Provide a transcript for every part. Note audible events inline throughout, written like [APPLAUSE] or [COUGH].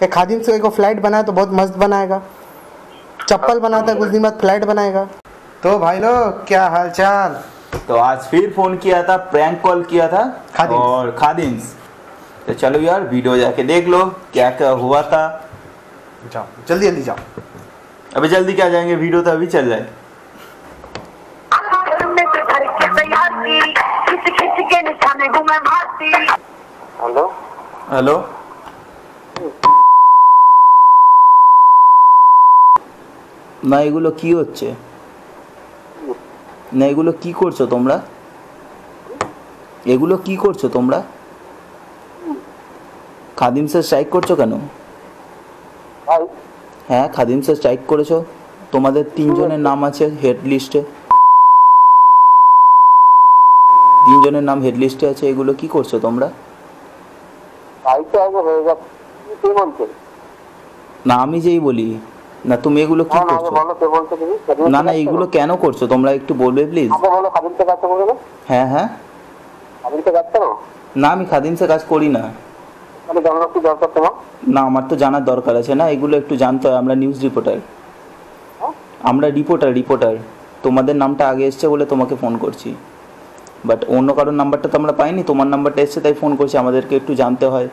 कि खादिम से को फ़्लाइट बनाया तो बहुत मस्त बनाएगा। चप्पल बनाता है कुछ दिन बाद फ़्लाइट बनाएगा। तो भाई लोग क्या हाल चाल तो आज फिर फ़ोन किया था प्रैंक कॉल किया था। खादिम्स। और खादिम्स। तो चलो यार वीडियो जाके देख लो क्या क्या हुआ था। जाओ जल्दी जल्दी जाओ। अभी जल्दी क्या जाएँगे? वीडियो तो अभी चल जाए। में तो घर না এগুলো কি হচ্ছে? না এগুলো কি করছ তোমরা? এগুলো কি করছ তোমরা? খাদিম স্যার স্ট্রাইক করছ কেন? হ্যাঁ খাদিম স্যার স্ট্রাইক করেছ। তোমাদের তিনজনের নাম আছে হেড লিস্টে তিনজনের নাম হেড লিস্টে আছে এগুলো কি করছ তোমরা? না আমি যেই বলি না তুমি এগুলো কি করছ? না না এইগুলো কেন করছ? তোমরা একটু বলবে প্লিজ দেবে হ্যাঁ হ্যাঁ। না আমি খাদিমসে কাজ করি না। না আমার তো জানার দরকার আছে না এগুলো একটু জানতে হয় আমরা নিউজ রিপোর্টার আমরা রিপোর্টার রিপোর্টার তোমাদের নামটা আগে এসছে বলে তোমাকে ফোন করছি। বাট অন্য কারোর নাম্বারটা তো আমরা পাইনি তোমার নাম্বারটা এসছে তাই ফোন করছি আমাদেরকে একটু জানতে হয়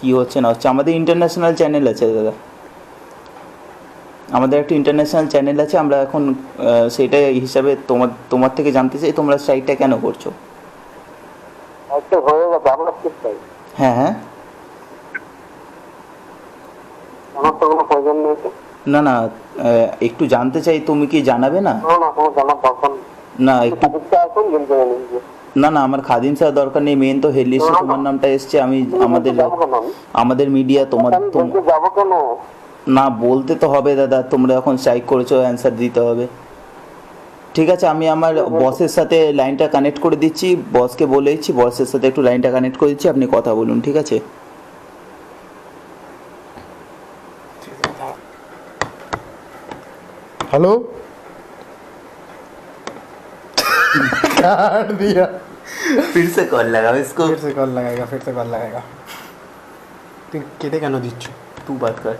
কি হচ্ছে না হচ্ছে। আমাদের ইন্টারন্যাশনাল চ্যানেল আছে দাদা। আমাদের একটা ইন্টারন্যাশনাল চ্যানেল আছে আমরা এখন সেটাই হিসাবে তোমার তোমার থেকে জানতে চাই তোমরা স্ট্রাইকটা কেন করছ? একটা হয়ে গেছে আমরা ঠিক চাই হ্যাঁ হ্যাঁ। আমার তো কোনো প্রয়োজন নেই। না না একটু জানতে চাই তুমি কি জানাবে না? না একটু না না আমার খাদিম স্যার দরকার নেই মেন তো হেড লিস্টে তোমার নামটা এসছে আমি আমাদের যাব আমাদের মিডিয়া তোমার তোম- কেন? না বলতে তো হবে দাদা তোমরা এখন স্ট্রাইক করেছো অ্যান্সার দিতে হবে ঠিক আছে আমি আমার বসের সাথে লাইনটা কানেক্ট করে দিচ্ছি বসকে বলে দিচ্ছি বসের সাথে একটু লাইনটা কানেক্ট করে দিচ্ছি আপনি কথা বলুন ঠিক আছে हेलो काट दिया फिर से कॉल लगा इसको फिर से कॉल लगाएगा फिर से कॉल लगाएगा তুই কেটে কেন দিচ্ছ तू बात कर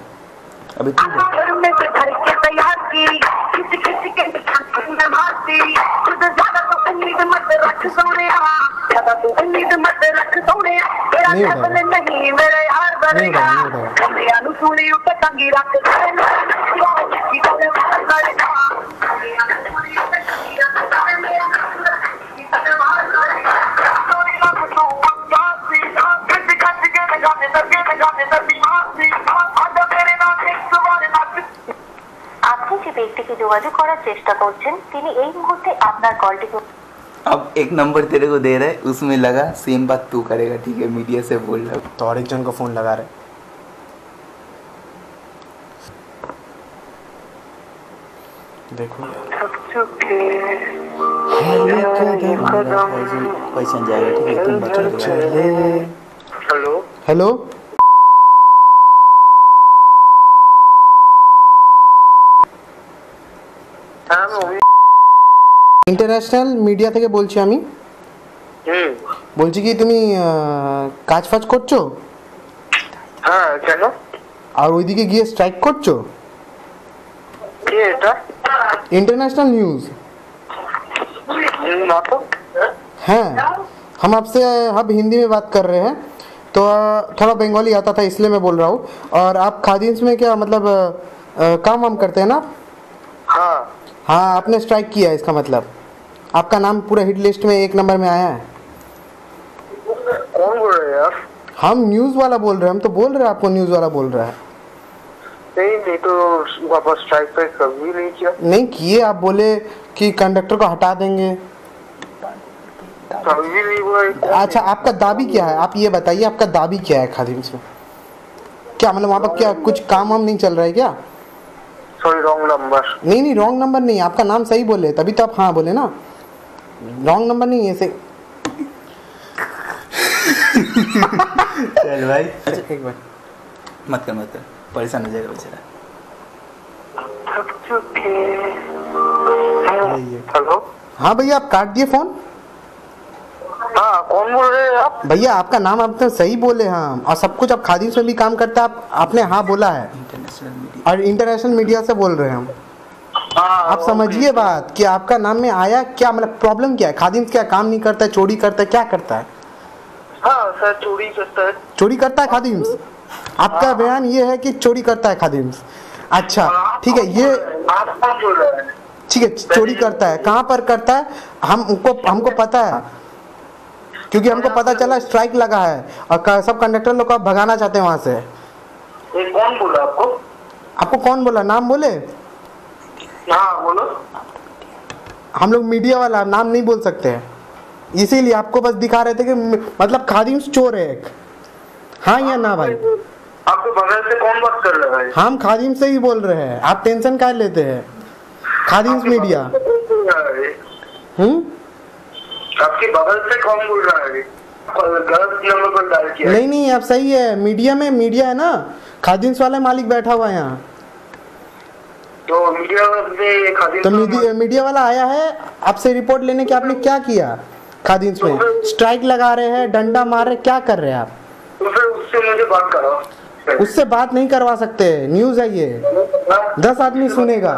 अभी तू घर में से घर के तैयार की किस किस के में भारती खुद ज़्यादा तो उम्मीद मत रख सोने ज़्यादा तो उम्मीद मत रख सोने। तेरा नहीं मेरे यार बनेगा। कमरिया नु सोने उत तंगी रख करे ना की गल करे ना कमरिया नु सोने उत तंगी रख करे मेरा Thank you. যে ব্যক্তিকে যোগাযোগ করার চেষ্টা করছেন তিনি এই মুহূর্তে আপনার কলটিকে अब एक नंबर तेरे को दे रहा है उसमें लगा सेम बात तू करेगा ठीक है मीडिया से बोल रहा तो और एक जन को फोन लगा रहे देखो पहचान जाएगा ठीक है तुम बता दो হ্যালো हेलो ইন্টারন্যাশনাল মিডিয়া থেকে বলছি আমি হুম বলছি কি তুমি আহ, কাজ ফাজ করছো হ্যাঁ কেন আর ওইদিকে গিয়ে স্ট্রাইক করছো কি এটা इंटरनेशनल न्यूज़ না তো हैं हम आपसे अब हिंदी में बात कर रहे हैं तो अ, थोड़ा बंगाली आता था इसलिए मैं बोल रहा हूँ और आप खादिम्स में क्या मतलब अ, अ, काम वाम करते हैं ना হ্যাঁ हाँ आपने स्ट्राइक किया है इसका मतलब। आपका नाम पूरा हिट लिस्ट में एक नंबर में आया है। कौन बोल रहे हैं यार? हम न्यूज़ वाला बोल रहे हैं हम तो बोल रहे हैं आपको न्यूज़ वाला बोल रहा है। नहीं नहीं तो वापस स्ट्राइक पे कभी नहीं किया। नहीं किए आप बोले कि कंडक्टर को हटा देंगे। कभी नहीं हुआ अच्छा आपका दाबी क्या है? आप ये बताइए आपका दाबी क्या है खादिम्स में? क्या मतलब वहाँ पर क्या कुछ काम वाम नहीं चल रहा है क्या? सॉरी रॉन्ग नंबर नहीं नहीं रॉन्ग नंबर नहीं आपका नाम सही बोले तभी तो आप हाँ बोले ना। रॉन्ग नंबर नहीं है ऐसे। चल भाई। अच्छा एक बार। मत कर मत कर। परेशान हो जाएगा बेचारा। हेलो? हाँ भैया आप काट दिए फ़ोन हाँ कौन बोल रहे हैं आप? भैया आपका नाम आपने सही बोले हाँ। और सब कुछ आप खादिम्स में भी काम करते हैं आप आपने हाँ बोला है। और इंटरनेशनल मीडिया से बोल रहे हैं हम। हाँ आप समझिए बात कि आपका नाम में आया क्या मतलब प्रॉब्लम क्या है? खादिम्स क्या काम नहीं करता है? चोरी करता है? क्या करता है? हाँ सर चोरी करता है। चोरी करता है खादिम्स? आपका बयान ये है कि चोरी करता है खादिम्स। अच्छा ठीक है ये बोल रहे हैं? आप कौन बोल रहे हैं? ठीक है चोरी करता है। कहाँ पर करता है? हमको हमको पता है। क्योंकि हमको पता चला स्ट्राइक लगा है। और सब कंडक्टर लोग को आप भगाना चाहते हैं वहाँ से। कौन बोला आपको? आपको कौन बोला? नाम बोले? हाँ बोलो। हम लोग मीडिया वाला नाम नहीं बोल सकते। हैं इसीलिए आपको बस दिखा रहे थे कि मतलब खादिम्स चोर है एक। हाँ या ना भाई? आपके बगल से कौन बात कर रहा है हम खादिम से ही बोल रहे हैं। आप टेंशन क्या लेते हैं? खादिम्स मीडिया? हम्म आपके बगल से कौन बोल रहा है? गलत नंबर पर डायल किया नहीं नहीं अब सही है। मीडिया में मीडिया है ना। खादिम्स वाला मालिक बैठा हुआ है यहाँ। तो मीडिया तो मीडिया मीडिया वाला आया है आपसे रिपोर्ट लेने के आपने क्या किया खादिम्स में? स्ट्राइक लगा रहे हैं डंडा मार रहे क्या कर रहे हैं आप? तो उससे मुझे बात करो। उससे बात नहीं करवा सकते न्यूज़ है ये। दस आदमी सुनेगा।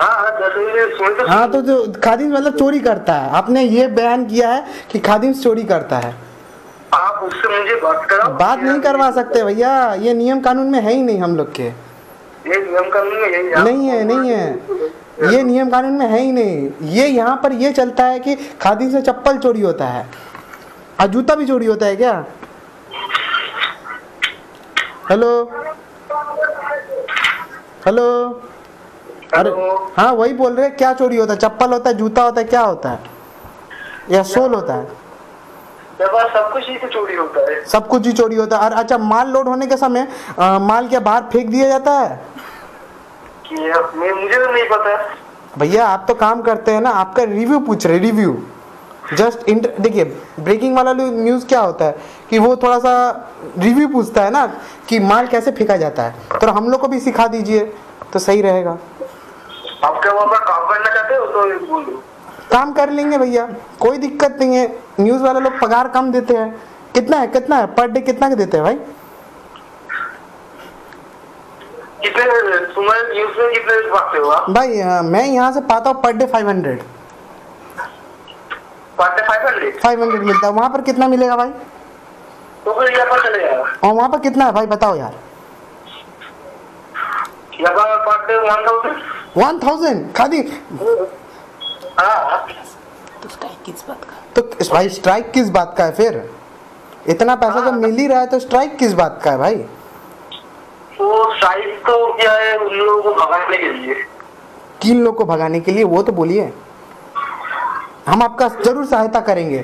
हाँ हाँ तो हाँ तो जो खादिम्स मतलब चोरी करता है। आपने ये बयान किया है कि खादिम्स चोरी करता है। आप उससे मुझे बात करो। बात नहीं करवा सकते भैया ये नियम कानून में है ही नहीं हम लोग के। ये नियम कानून में यही नहीं है नहीं है। ये नियम कानून में है ही नहीं। ये यहाँ पर ये चलता है कि खादी से चप्पल चोरी होता है और जूता भी चोरी होता है क्या? हेलो? हेलो? अरे हाँ वही बोल रहे हैं, क्या चोरी होता है? चप्पल होता है जूता होता है क्या होता है? या सोल होता है? सब कुछ ही से चोरी होता है। सब कुछ ही चोरी होता है। और अच्छा माल लोड होने के समय अ, माल क्या बाहर फेंक दिया जाता है? मुझे तो नहीं पता। भैया आप तो काम करते हैं ना आपका रिव्यू पूछ रहे रिव्यू जस्ट इंटर देखिए ब्रेकिंग वाला न्यूज़ क्या होता है? कि वो थोड़ा सा रिव्यू पूछता है ना कि माल कैसे फेंका जाता है? तो हम लोग को भी सिखा दीजिए तो सही रहेगा। आप क्या वहाँ पर काम करना चाहते हो तो बोलो काम कर लेंगे भैया कोई दिक्कत नहीं है। न्यूज़ वाले लोग पगार कम देते हैं। कितना है कितना है? पर डे कितना देते हैं भाई? कितने न्यूज़ में कितने भागते हो आप? भाई अ, मैं यहाँ से पाता हूँ per day five hundred five hundred मिलता है। वहाँ पर कितना मिलेगा भाई? तो और वहाँ पर कितना है भाई बताओ यार। वन थाउज़ेंड खादी हाँ तो किस बात का तो भाई स्ट्राइक किस बात का है फिर? इतना पैसा जब मिल ही रहा है तो स्ट्राइक किस बात का है भाई? तो साइज़ तो क्या है उन लोगों को भगाने के लिए। किन लोग को भगाने के लिए? वो तो बोलिए। हम आपका ज़रूर सहायता करेंगे।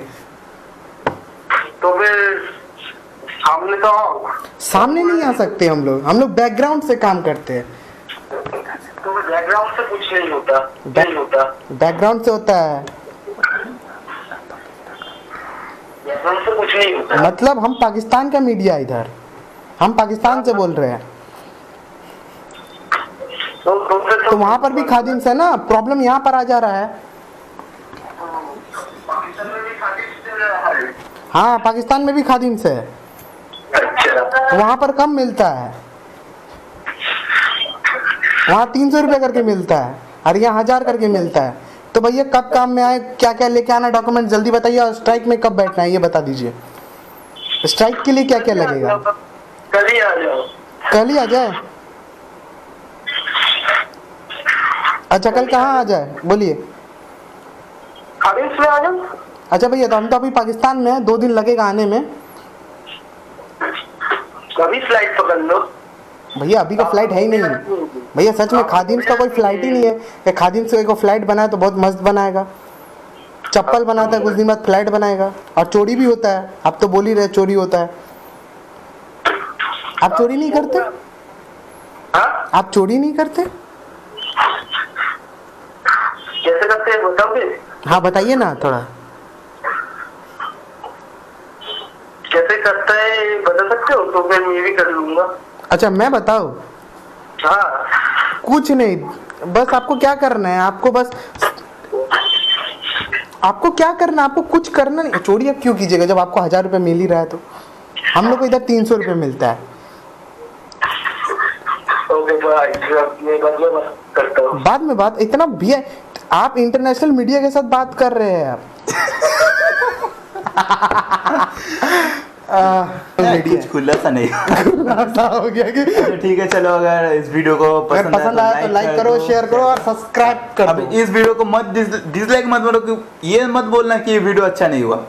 तो फिर सामने तो आओ सामने नहीं आ सकते हम लोग। हम लोग बैकग्राउंड से काम करते हैं। तो बैकग्राउंड से कुछ नहीं होता नहीं होता। बैकग्राउंड से होता है। बैकग्राउंड से कुछ नहीं होता। मतलब हम पाकिस्तान का मीडिया इधर। हम पाकिस्तान से बोल रहे हैं। तो तो फिर तो वहाँ पर भी खादिम्स है ना? प्रॉब्लम यहाँ पर आ जा है। रहा है। हाँ पाकिस्तान में भी खादिम्स है। अच्छा। वहाँ पर कम मिलता है। वहाँ तीन सौ रुपये करके मिलता है। और यहाँ हज़ार करके मिलता है। तो भैया कब काम में आए क्या क्या लेके आना डॉक्यूमेंट जल्दी बताइए और स्ट्राइक में कब बैठना है ये बता दीजिए। स्ट्राइक के लिए क्या क्या लगेगा? कल ही आ जाओ। कल ही आ जाए? अच्छा कल कहाँ आ जाए? बोलिए। अच्छा भैया तो हम तो अभी पाकिस्तान में हैं दो दिन लगेगा आने में। कभी फ़्लाइट पकड़ लो। भैया अभी का फ़्लाइट है ही नहीं। भैया सच में खादिम्स का कोई फ़्लाइट ही नहीं है। कि खादिम्स का कोई फ़्लाइट बनाए तो बहुत मस्त बनाएगा। चप्पल बनाता है कुछ दिन बाद फ़्लाइट बनाएगा। और चोरी भी होता है। आप तो बोल ही रहे चोरी होता है। आप चोरी नहीं करते? हाँ? आप चोरी नहीं करते? कैसे करते हैं? हाँ बताइए ना थोड़ा। कैसे करते हैं? बता सकते हो? तो मैं भी कर लूँगा। अच्छा मैं बताऊ? हाँ। कुछ नहीं। बस आपको क्या करना है? आपको बस आपको क्या करना है? आपको कुछ करना नहीं। चोरी आप क्यों कीजिएगा? जब आपको हज़ार रुपये मिल ही रहा है तो। हम लोग को इधर तीन सौ रुपये मिलता है। ये बाद में बात इतना भी है। आप इंटरनेशनल मीडिया के साथ बात कर रहे हैं आप। [LAUGHS] कुछ खुला सा नहीं। सा हो गया कि तो ठीक है चलो अगर इस वीडियो को पसंद, पसंद आया तो लाइक करो शेयर करो और सब्सक्राइब करो अब इस वीडियो को मत डिसलाइक मत बोलो कि ये मत बोलना कि ये वीडियो अच्छा नहीं हुआ।